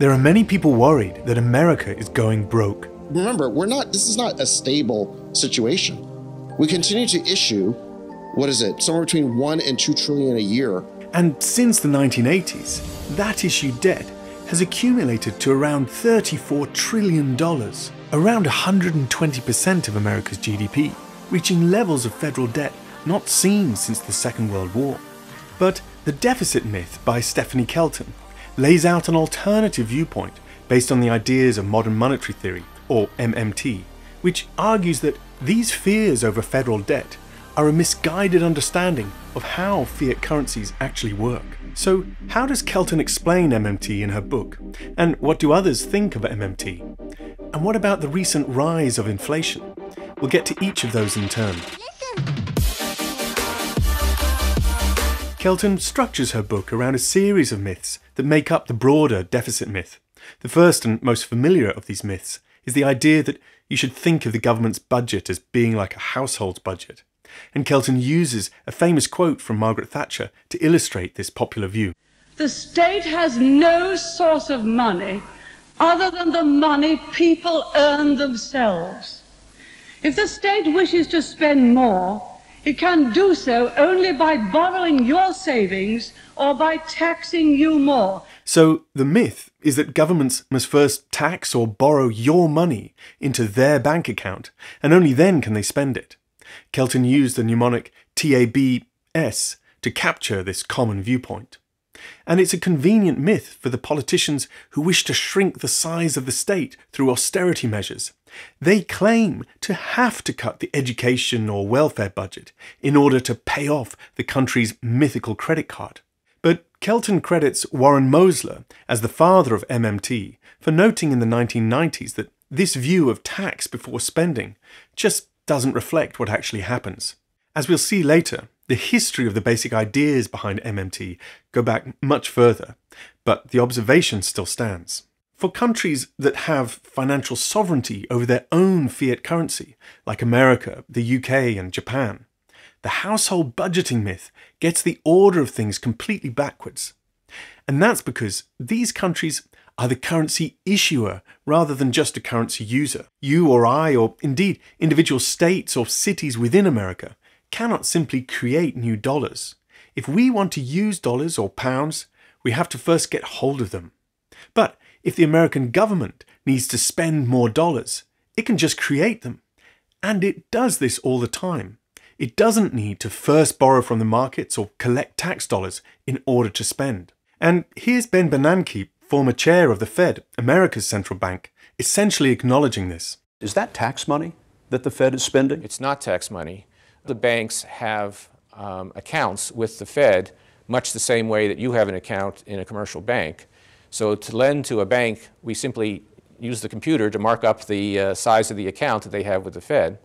There are many people worried that America is going broke. Remember, we're not, this is not a stable situation. We continue to issue, what is it, somewhere between one and two trillion a year. And since the 1980s, that issued debt has accumulated to around $34 trillion, around 120% of America's GDP, reaching levels of federal debt not seen since the Second World War. But the deficit myth by Stephanie Kelton lays out an alternative viewpoint based on the ideas of modern monetary theory, or MMT, which argues that these fears over federal debt are a misguided understanding of how fiat currencies actually work. So, how does Kelton explain MMT in her book? And what do others think of MMT? And what about the recent rise of inflation? We'll get to each of those in turn. Kelton structures her book around a series of myths that make up the broader deficit myth. The first and most familiar of these myths is the idea that you should think of the government's budget as being like a household's budget. And Kelton uses a famous quote from Margaret Thatcher to illustrate this popular view. The state has no source of money other than the money people earn themselves. If the state wishes to spend more, it can do so only by borrowing your savings or by taxing you more. So the myth is that governments must first tax or borrow your money into their bank account, and only then can they spend it. Kelton used the mnemonic TABS to capture this common viewpoint. And it's a convenient myth for the politicians who wish to shrink the size of the state through austerity measures. They claim to have to cut the education or welfare budget in order to pay off the country's mythical credit card. But Kelton credits Warren Mosler as the father of MMT for noting in the 1990s that this view of tax before spending just doesn't reflect what actually happens. As we'll see later, the history of the basic ideas behind MMT go back much further, but the observation still stands. For countries that have financial sovereignty over their own fiat currency, like America, the UK, and Japan, the household budgeting myth gets the order of things completely backwards. And that's because these countries are the currency issuer rather than just a currency user. You or I, or indeed individual states or cities within America, cannot simply create new dollars. If we want to use dollars or pounds, we have to first get hold of them. But if the American government needs to spend more dollars, it can just create them. And it does this all the time. It doesn't need to first borrow from the markets or collect tax dollars in order to spend. And here's Ben Bernanke, former chair of the Fed, America's central bank, essentially acknowledging this. Is that tax money that the Fed is spending? It's not tax money the banks have um, accounts with the Fed much the same way that you have an account in a commercial bank. So to lend to a bank, we simply use the computer to mark up the uh, size of the account that they have with the Fed.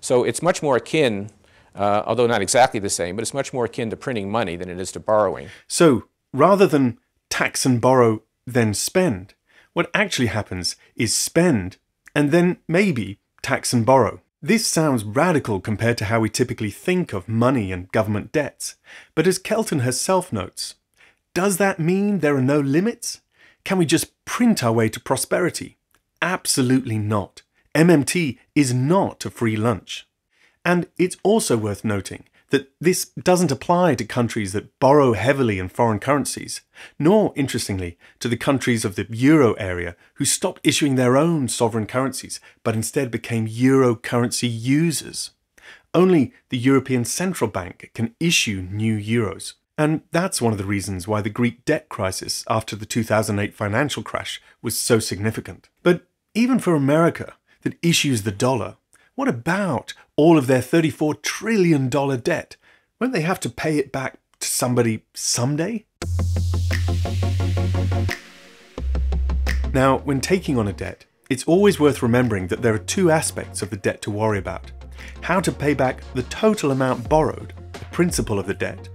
So it's much more akin, uh, although not exactly the same, but it's much more akin to printing money than it is to borrowing. So rather than tax and borrow, then spend, what actually happens is spend and then maybe tax and borrow. This sounds radical compared to how we typically think of money and government debts, but as Kelton herself notes, does that mean there are no limits? Can we just print our way to prosperity? Absolutely not. MMT is not a free lunch. And it's also worth noting that this doesn't apply to countries that borrow heavily in foreign currencies, nor, interestingly, to the countries of the euro area who stopped issuing their own sovereign currencies but instead became euro currency users. Only the European Central Bank can issue new euros. And that's one of the reasons why the Greek debt crisis after the 2008 financial crash was so significant. But even for America, that issues the dollar, what about all of their $34 trillion debt? Won't they have to pay it back to somebody someday? Now, when taking on a debt, it's always worth remembering that there are two aspects of the debt to worry about how to pay back the total amount borrowed, the principal of the debt,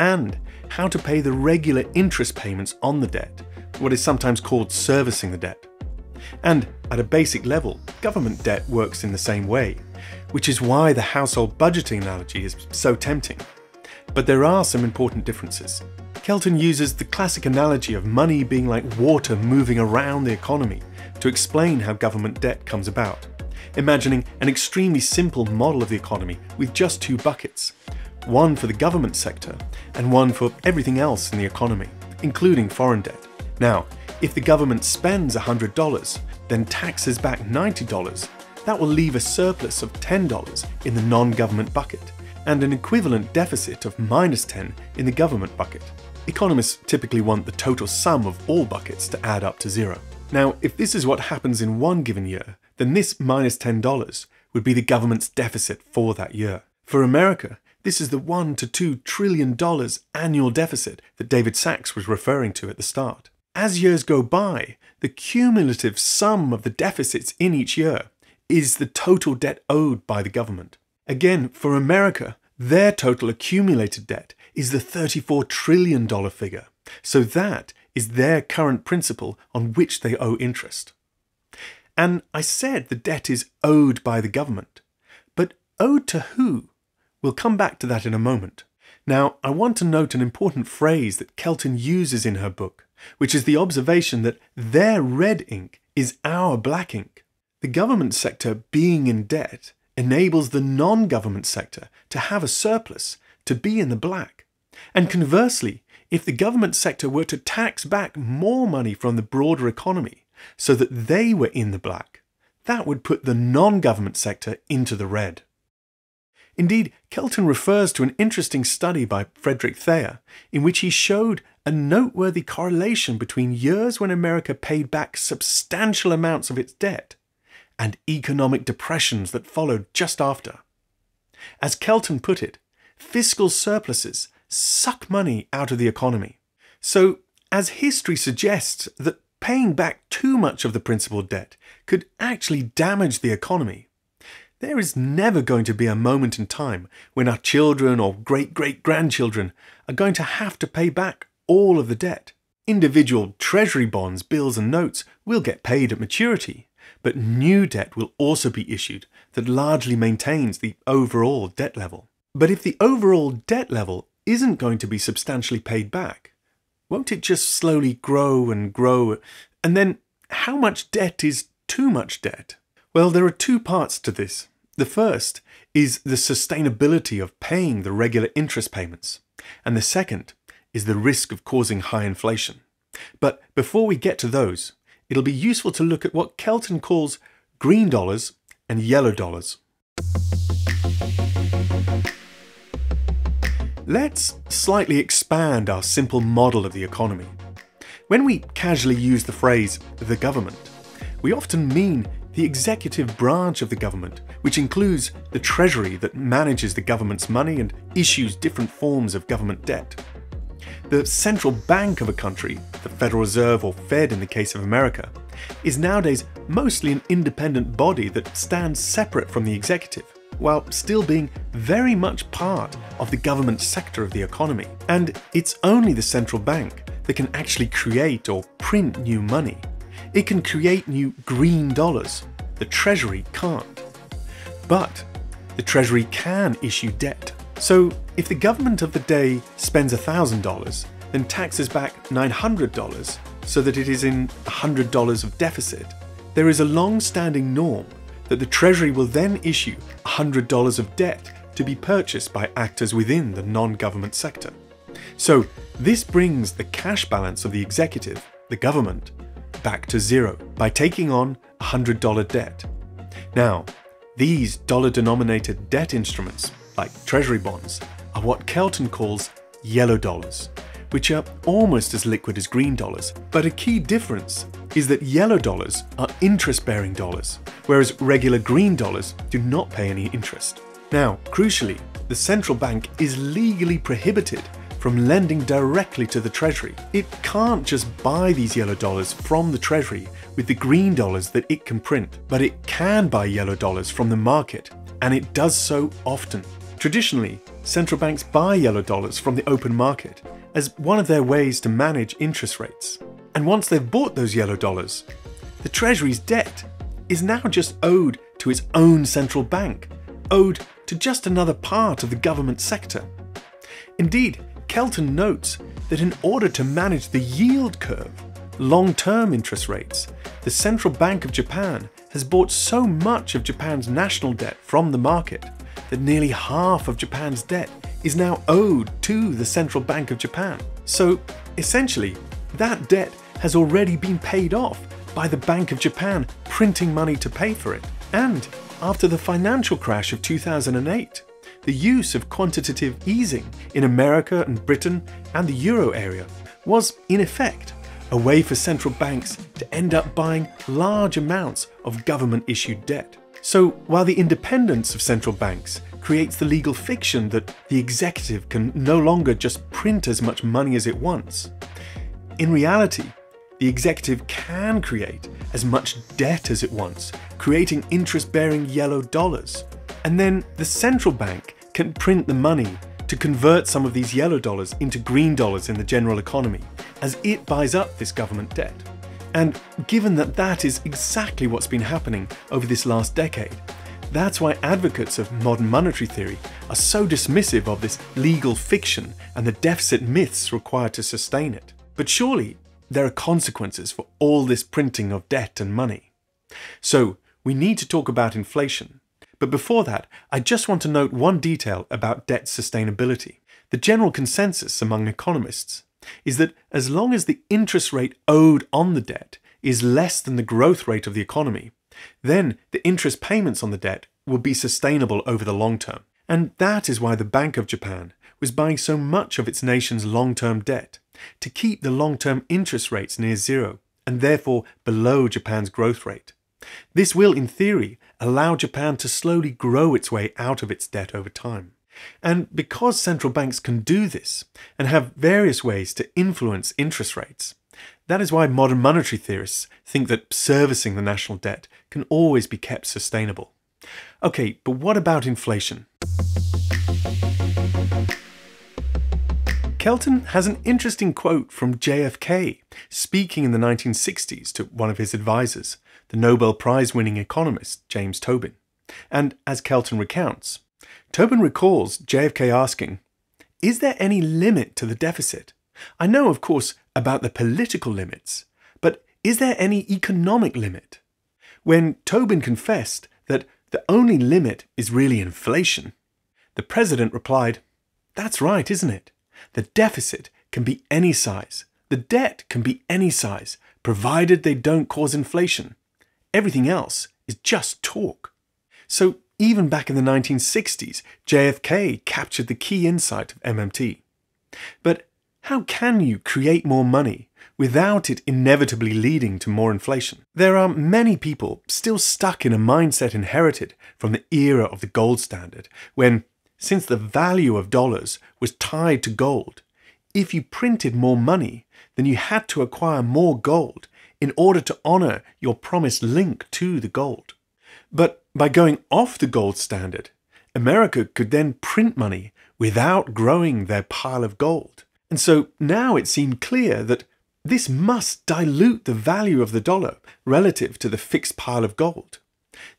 and how to pay the regular interest payments on the debt, what is sometimes called servicing the debt. And at a basic level, government debt works in the same way, which is why the household budgeting analogy is so tempting. But there are some important differences. Kelton uses the classic analogy of money being like water moving around the economy to explain how government debt comes about, imagining an extremely simple model of the economy with just two buckets one for the government sector and one for everything else in the economy, including foreign debt. Now, if the government spends $100, then taxes back $90, that will leave a surplus of $10 in the non government bucket and an equivalent deficit of minus 10 in the government bucket. Economists typically want the total sum of all buckets to add up to zero. Now, if this is what happens in one given year, then this minus $10 would be the government's deficit for that year. For America, this is the 1 to 2 trillion dollars annual deficit that David Sacks was referring to at the start. As years go by, the cumulative sum of the deficits in each year is the total debt owed by the government. Again, for America, their total accumulated debt is the $34 trillion figure. So that is their current principal on which they owe interest. And I said the debt is owed by the government. But owed to who? We'll come back to that in a moment. Now, I want to note an important phrase that Kelton uses in her book, which is the observation that their red ink is our black ink. The government sector being in debt enables the non government sector to have a surplus, to be in the black. And conversely, if the government sector were to tax back more money from the broader economy so that they were in the black, that would put the non government sector into the red. Indeed, Kelton refers to an interesting study by Frederick Thayer in which he showed a noteworthy correlation between years when America paid back substantial amounts of its debt and economic depressions that followed just after. As Kelton put it, fiscal surpluses suck money out of the economy. So, as history suggests that paying back too much of the principal debt could actually damage the economy, there is never going to be a moment in time when our children or great great grandchildren are going to have to pay back all of the debt. Individual treasury bonds, bills, and notes will get paid at maturity, but new debt will also be issued that largely maintains the overall debt level. But if the overall debt level isn't going to be substantially paid back, won't it just slowly grow and grow? And then, how much debt is too much debt? Well, there are two parts to this. The first is the sustainability of paying the regular interest payments, and the second is the risk of causing high inflation. But before we get to those, it'll be useful to look at what Kelton calls green dollars and yellow dollars. Let's slightly expand our simple model of the economy. When we casually use the phrase the government, we often mean the executive branch of the government, which includes the Treasury that manages the government's money and issues different forms of government debt. The central bank of a country, the Federal Reserve or Fed in the case of America, is nowadays mostly an independent body that stands separate from the executive while still being very much part of the government sector of the economy. And it's only the central bank that can actually create or print new money. It can create new green dollars. The Treasury can't. But the Treasury can issue debt. So if the government of the day spends $1,000, then taxes back $900 so that it is in $100 of deficit, there is a long standing norm that the Treasury will then issue $100 of debt to be purchased by actors within the non government sector. So, this brings the cash balance of the executive, the government, back to zero by taking on $100 debt. Now, these dollar denominated debt instruments, like Treasury bonds, are what Kelton calls yellow dollars, which are almost as liquid as green dollars. But a key difference is that yellow dollars are interest bearing dollars, whereas regular green dollars do not pay any interest. Now, crucially, the central bank is legally prohibited from lending directly to the Treasury. It can't just buy these yellow dollars from the Treasury with the green dollars that it can print, but it can buy yellow dollars from the market, and it does so often. Traditionally, central banks buy yellow dollars from the open market as one of their ways to manage interest rates. And once they've bought those yellow dollars, the Treasury's debt is now just owed to its own central bank, owed to just another part of the government sector. Indeed, Kelton notes that in order to manage the yield curve, long term interest rates, the Central Bank of Japan has bought so much of Japan's national debt from the market that nearly half of Japan's debt is now owed to the Central Bank of Japan. So, essentially, that debt has already been paid off by the Bank of Japan printing money to pay for it. And after the financial crash of 2008, the use of quantitative easing in America and Britain and the euro area was, in effect, a way for central banks to end up buying large amounts of government issued debt. So, while the independence of central banks creates the legal fiction that the executive can no longer just print as much money as it wants, in reality, the executive can create as much debt as it wants, creating interest bearing yellow dollars. And then the central bank can print the money to convert some of these yellow dollars into green dollars in the general economy as it buys up this government debt. And given that that is exactly what's been happening over this last decade, that's why advocates of modern monetary theory are so dismissive of this legal fiction and the deficit myths required to sustain it. But surely there are consequences for all this printing of debt and money. So we need to talk about inflation. But before that, I just want to note one detail about debt sustainability. The general consensus among economists is that as long as the interest rate owed on the debt is less than the growth rate of the economy, then the interest payments on the debt will be sustainable over the long term. And that is why the Bank of Japan was buying so much of its nation's long term debt to keep the long term interest rates near zero and therefore below Japan's growth rate. This will, in theory, allow Japan to slowly grow its way out of its debt over time. And because central banks can do this and have various ways to influence interest rates, that is why modern monetary theorists think that servicing the national debt can always be kept sustainable. Okay, but what about inflation? Kelton has an interesting quote from JFK speaking in the 1960s to one of his advisors, the Nobel Prize winning economist James Tobin. And as Kelton recounts, Tobin recalls JFK asking, Is there any limit to the deficit? I know, of course, about the political limits, but is there any economic limit? When Tobin confessed that the only limit is really inflation, the president replied, That's right, isn't it? The deficit can be any size. The debt can be any size, provided they don't cause inflation. Everything else is just talk. So, even back in the 1960s, JFK captured the key insight of MMT. But how can you create more money without it inevitably leading to more inflation? There are many people still stuck in a mindset inherited from the era of the gold standard, when since the value of dollars was tied to gold, if you printed more money, then you had to acquire more gold in order to honor your promised link to the gold. But by going off the gold standard, America could then print money without growing their pile of gold. And so now it seemed clear that this must dilute the value of the dollar relative to the fixed pile of gold.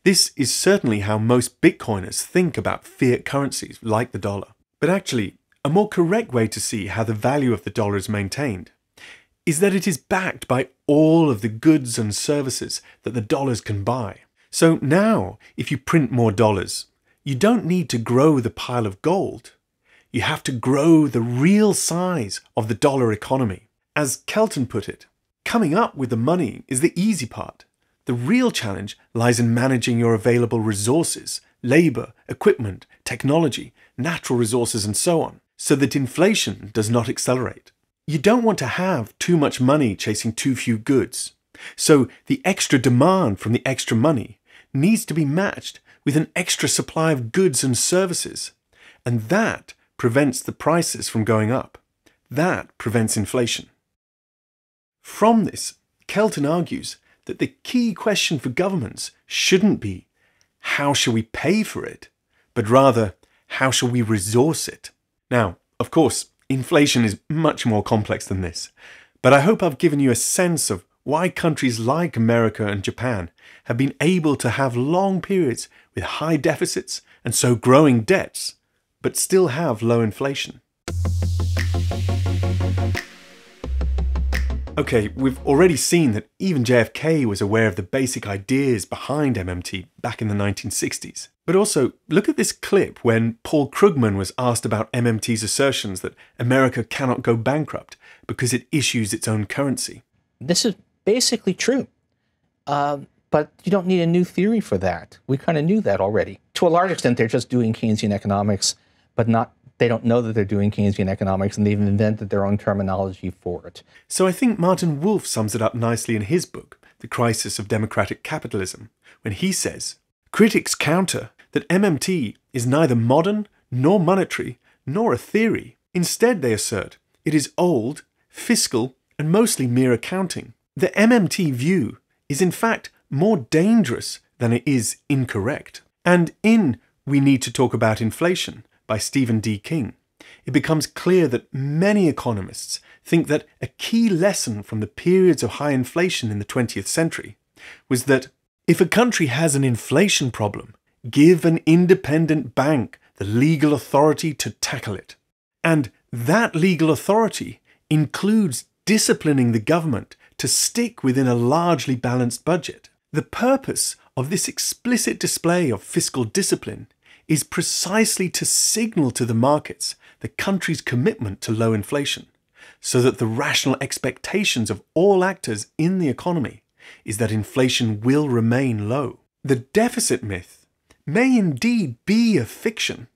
This is certainly how most Bitcoiners think about fiat currencies like the dollar. But actually, a more correct way to see how the value of the dollar is maintained is that it is backed by all of the goods and services that the dollars can buy. So now, if you print more dollars, you don't need to grow the pile of gold. You have to grow the real size of the dollar economy. As Kelton put it, coming up with the money is the easy part. The real challenge lies in managing your available resources, labour, equipment, technology, natural resources, and so on, so that inflation does not accelerate. You don't want to have too much money chasing too few goods. So the extra demand from the extra money needs to be matched with an extra supply of goods and services. And that prevents the prices from going up. That prevents inflation. From this, Kelton argues that the key question for governments shouldn't be how shall we pay for it, but rather how shall we resource it. Now, of course, inflation is much more complex than this, but I hope I've given you a sense of why countries like America and Japan have been able to have long periods with high deficits and so growing debts, but still have low inflation. Okay, we've already seen that even JFK was aware of the basic ideas behind MMT back in the 1960s. But also, look at this clip when Paul Krugman was asked about MMT's assertions that America cannot go bankrupt because it issues its own currency. This is basically true. Um, but you don't need a new theory for that. We kind of knew that already. To a large extent, they're just doing Keynesian economics, but not they don't know that they're doing Keynesian economics and they've invented their own terminology for it. So I think Martin Wolf sums it up nicely in his book, The Crisis of Democratic Capitalism, when he says Critics counter that MMT is neither modern, nor monetary, nor a theory. Instead, they assert, it is old, fiscal, and mostly mere accounting. The MMT view is in fact more dangerous than it is incorrect. And in We Need to Talk About Inflation, by Stephen D. King, it becomes clear that many economists think that a key lesson from the periods of high inflation in the 20th century was that if a country has an inflation problem, give an independent bank the legal authority to tackle it. And that legal authority includes disciplining the government to stick within a largely balanced budget. The purpose of this explicit display of fiscal discipline is precisely to signal to the markets the country's commitment to low inflation, so that the rational expectations of all actors in the economy is that inflation will remain low. The deficit myth may indeed be a fiction,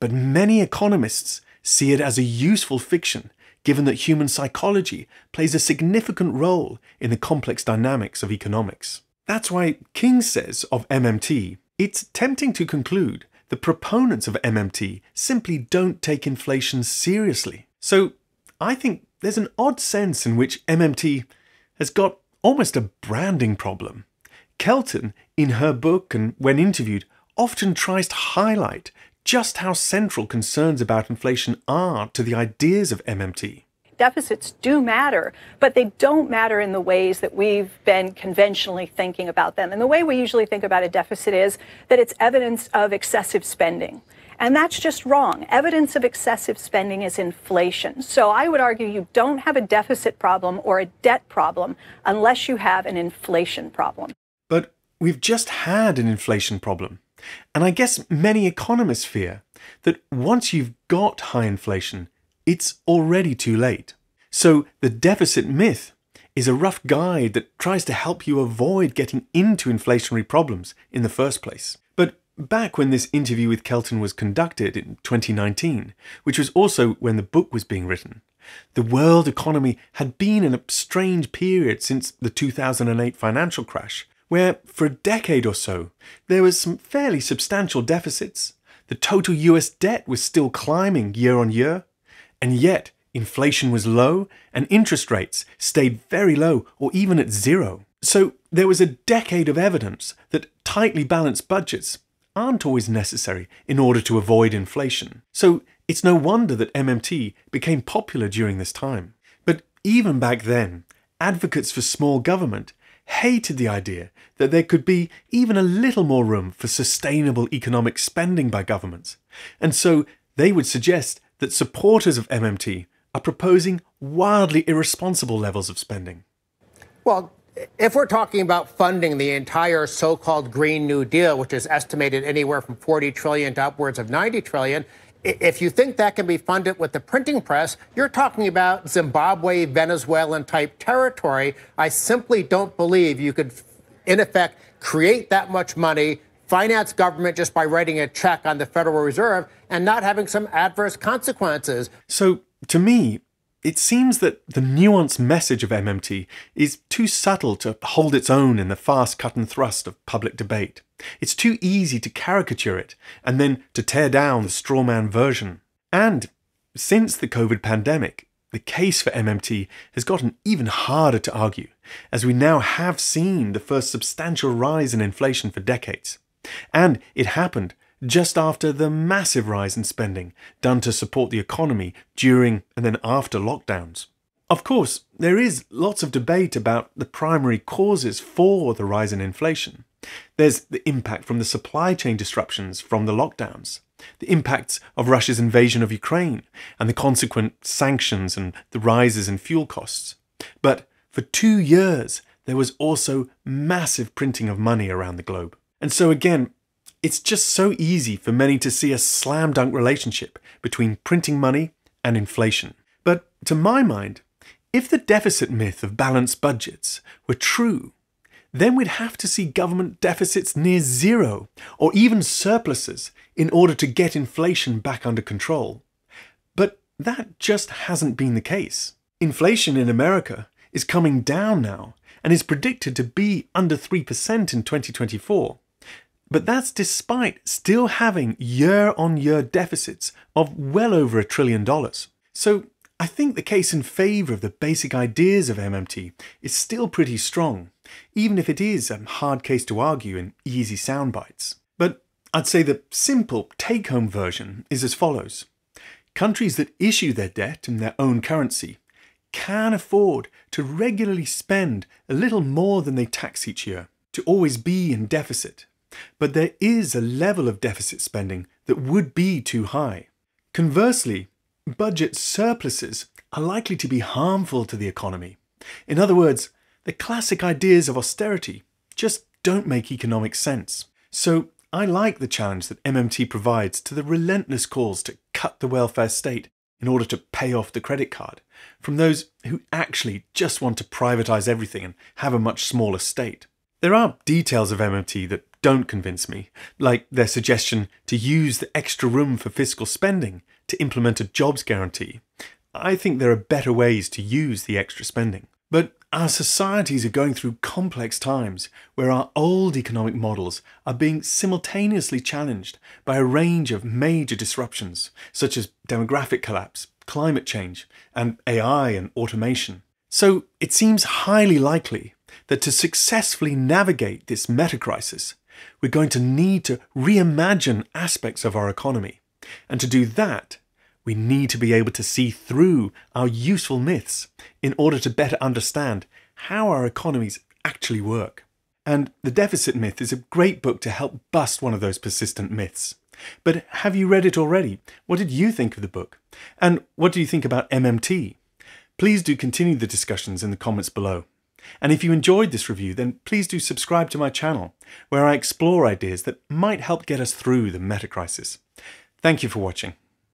but many economists see it as a useful fiction given that human psychology plays a significant role in the complex dynamics of economics. That's why King says of MMT, it's tempting to conclude the proponents of MMT simply don't take inflation seriously. So I think there's an odd sense in which MMT has got almost a branding problem. Kelton, in her book and when interviewed, often tries to highlight just how central concerns about inflation are to the ideas of MMT deficits do matter, but they don't matter in the ways that we've been conventionally thinking about them. And the way we usually think about a deficit is that it's evidence of excessive spending. And that's just wrong. Evidence of excessive spending is inflation. So I would argue you don't have a deficit problem or a debt problem unless you have an inflation problem. But we've just had an inflation problem. And I guess many economists fear that once you've got high inflation, it's already too late. So the deficit myth is a rough guide that tries to help you avoid getting into inflationary problems in the first place. But back when this interview with Kelton was conducted in 2019, which was also when the book was being written, the world economy had been in a strange period since the 2008 financial crash, where for a decade or so there was some fairly substantial deficits. The total US debt was still climbing year on year, and yet, inflation was low and interest rates stayed very low or even at zero. So there was a decade of evidence that tightly balanced budgets aren't always necessary in order to avoid inflation. So it's no wonder that MMT became popular during this time. But even back then, advocates for small government hated the idea that there could be even a little more room for sustainable economic spending by governments. And so they would suggest that supporters of MMT are proposing wildly irresponsible levels of spending. Well, if we're talking about funding the entire so-called Green New Deal, which is estimated anywhere from 40 trillion to upwards of 90 trillion, if you think that can be funded with the printing press, you're talking about Zimbabwe, Venezuelan type territory. I simply don't believe you could, in effect, create that much money finance government just by writing a check on the Federal Reserve and not having some adverse consequences. So, to me, it seems that the nuanced message of MMT is too subtle to hold its own in the fast cut and thrust of public debate. It's too easy to caricature it and then to tear down the strawman version. And since the COVID pandemic, the case for MMT has gotten even harder to argue, as we now have seen the first substantial rise in inflation for decades. And it happened just after the massive rise in spending done to support the economy during and then after lockdowns. Of course, there is lots of debate about the primary causes for the rise in inflation. There's the impact from the supply chain disruptions from the lockdowns, the impacts of Russia's invasion of Ukraine, and the consequent sanctions and the rises in fuel costs. But For two years, there was also massive printing of money around the globe. And so, again, it's just so easy for many to see a slam dunk relationship between printing money and inflation. But to my mind, if the deficit myth of balanced budgets were true, then we'd have to see government deficits near zero or even surpluses in order to get inflation back under control. But that just hasn't been the case. Inflation in America is coming down now and is predicted to be under 3% in 2024. But that's despite still having year on year deficits of well over a trillion dollars. So I think the case in favour of the basic ideas of MMT is still pretty strong, even if it is a hard case to argue in easy sound bites. But I'd say the simple take home version is as follows Countries that issue their debt in their own currency can afford to regularly spend a little more than they tax each year, to always be in deficit but there is a level of deficit spending that would be too high. Conversely, budget surpluses are likely to be harmful to the economy. In other words, the classic ideas of austerity just don't make economic sense. So I like the challenge that MMT provides to the relentless calls to cut the welfare state in order to pay off the credit card from those who actually just want to privatize everything and have a much smaller state. There are details of MMT that don't convince me, like their suggestion to use the extra room for fiscal spending to implement a jobs guarantee. I think there are better ways to use the extra spending. But our societies are going through complex times where our old economic models are being simultaneously challenged by a range of major disruptions, such as demographic collapse, climate change, and AI and automation. So it seems highly likely that to successfully navigate this meta crisis, we're going to need to reimagine aspects of our economy. And to do that, we need to be able to see through our useful myths in order to better understand how our economies actually work. And The Deficit Myth is a great book to help bust one of those persistent myths. But have you read it already? What did you think of the book? And what do you think about MMT? Please do continue the discussions in the comments below. And if you enjoyed this review, then please do subscribe to my channel, where I explore ideas that might help get us through the meta crisis. Thank you for watching.